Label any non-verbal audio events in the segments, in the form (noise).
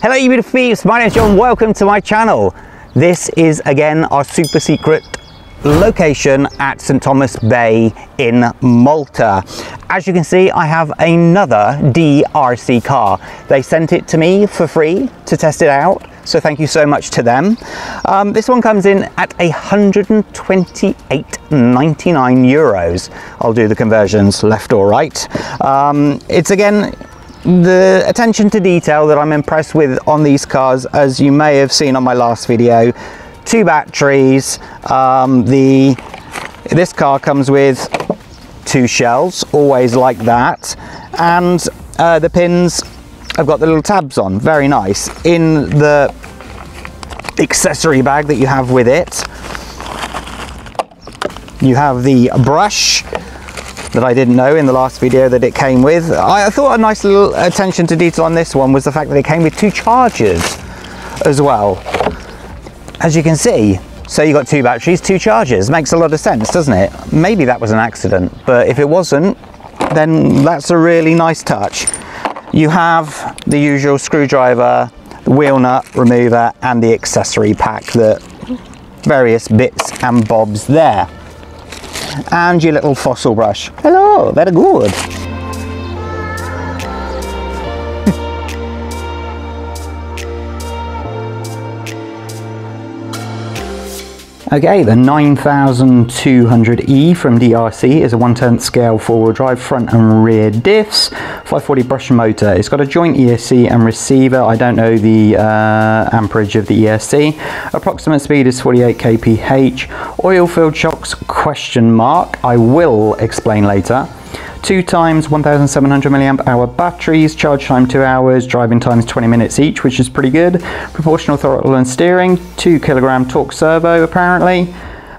Hello you beautiful peeps, my name is John, welcome to my channel. This is again our super secret location at St Thomas Bay in Malta. As you can see I have another DEERC car. They sent it to me for free to test it out so thank you so much to them. Um, this one comes in at 128.99 euros. I'll do the conversions left or right. Um, it's again the attention to detail that I'm impressed with on these cars as you may have seen on my last video two batteries um, the this car comes with two shells always like that and uh, the pins I've got the little tabs on very nice in the accessory bag that you have with it. You have the brush that I didn't know in the last video that it came with. I thought a nice little attention to detail on this one was the fact that it came with two chargers as well. As you can see, so you got two batteries, two chargers. Makes a lot of sense, doesn't it? Maybe that was an accident, but if it wasn't, then that's a really nice touch. You have the usual screwdriver, wheel nut remover, and the accessory pack that various bits and bobs there and your little fossil brush. Hello, very good. Okay, the 9200E from DEERC is a 1 10th scale four-wheel drive front and rear diffs, 540 brush motor. It's got a joint ESC and receiver. I don't know the uh, amperage of the ESC. Approximate speed is 48 kph. Oil filled shocks question mark. I will explain later two times 1700 milliamp hour batteries, charge time two hours, driving times 20 minutes each, which is pretty good. Proportional throttle and steering, two kilogram torque servo apparently.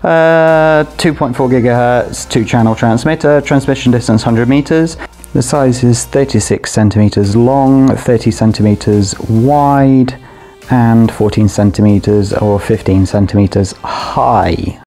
Uh, 2.4 gigahertz, two channel transmitter, transmission distance 100 meters. The size is 36 centimeters long, 30 centimeters wide, and 14 centimeters or 15 centimeters high.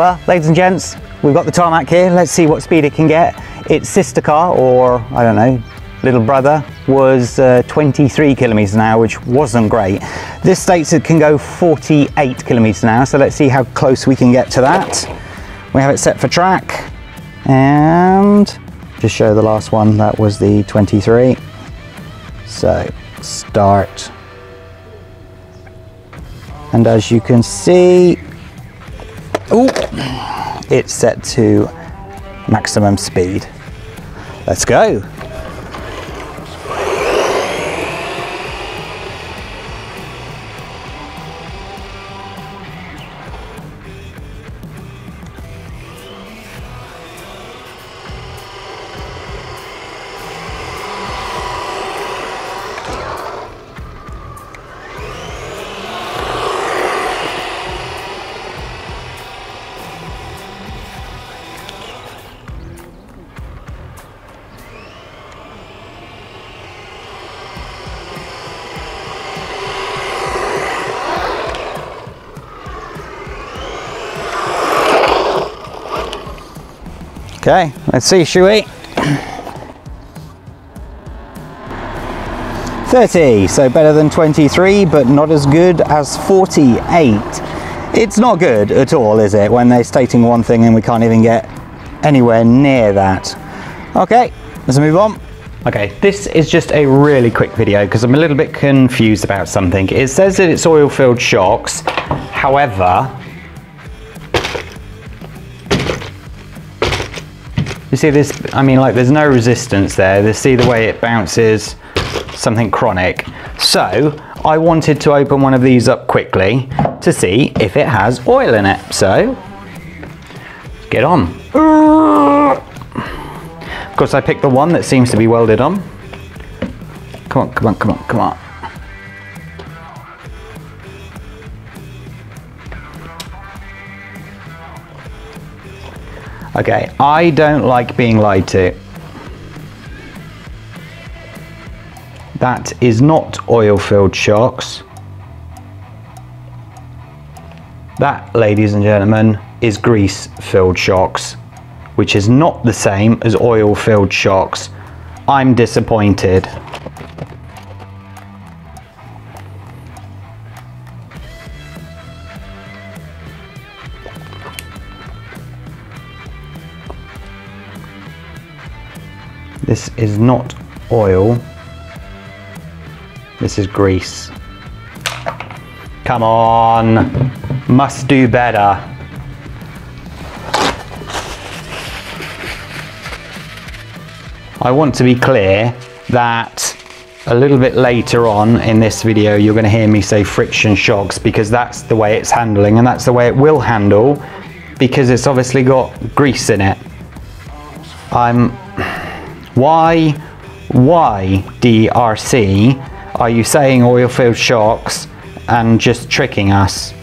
Well, ladies and gents, we've got the tarmac here. Let's see what speed it can get. Its sister car, or I don't know, little brother, was uh, 23 kilometers an hour, which wasn't great. This states it can go 48 kilometers an hour, so let's see how close we can get to that. We have it set for track, and just show the last one, that was the 23. So, start. And as you can see, Oh, it's set to maximum speed. Let's go. Okay, let's see, Shui. 30, so better than 23, but not as good as 48. It's not good at all, is it, when they're stating one thing and we can't even get anywhere near that. Okay, let's move on. Okay, this is just a really quick video because I'm a little bit confused about something. It says that it's oil-filled shocks, however, you see this, I mean like there's no resistance there, you see the way it bounces, something chronic. So I wanted to open one of these up quickly to see if it has oil in it. So get on. Of course, I picked the one that seems to be welded on. Come on, come on, come on, come on. Okay, I don't like being lied to. That is not oil-filled shocks. That, ladies and gentlemen, is grease-filled shocks which is not the same as oil filled shocks. I'm disappointed. This is not oil. This is grease. Come on, must do better. I want to be clear that a little bit later on in this video you're going to hear me say friction shocks because that's the way it's handling and that's the way it will handle because it's obviously got grease in it. I'm why why DEERC are you saying oil filled shocks and just tricking us?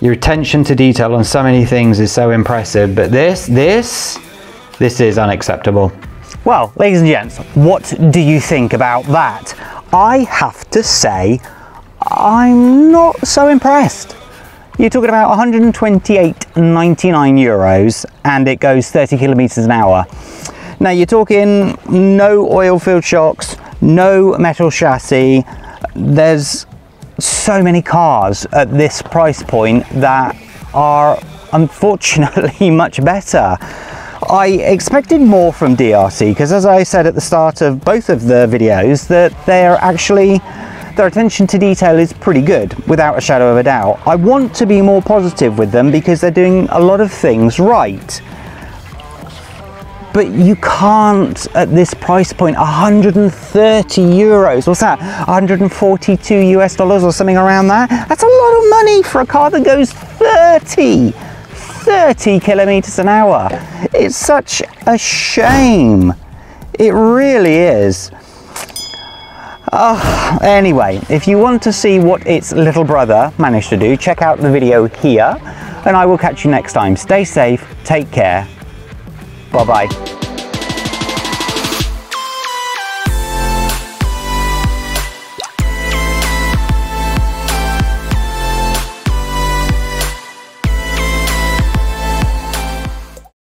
Your attention to detail on so many things is so impressive but this this this is unacceptable. Well, ladies and gents, what do you think about that? I have to say, I'm not so impressed. You're talking about 128.99 euros and it goes 30 kilometers an hour. Now you're talking no oil filled shocks, no metal chassis. There's so many cars at this price point that are unfortunately (laughs) much better. I expected more from DEERC because as I said at the start of both of the videos that they're actually their attention to detail is pretty good without a shadow of a doubt. I want to be more positive with them because they're doing a lot of things right. But you can't at this price point 130 euros what's that 142 US dollars or something around that that's a lot of money for a car that goes 30 30 kilometers an hour. It's such a shame. It really is. Oh, anyway, if you want to see what its little brother managed to do, check out the video here, and I will catch you next time. Stay safe, take care, bye-bye.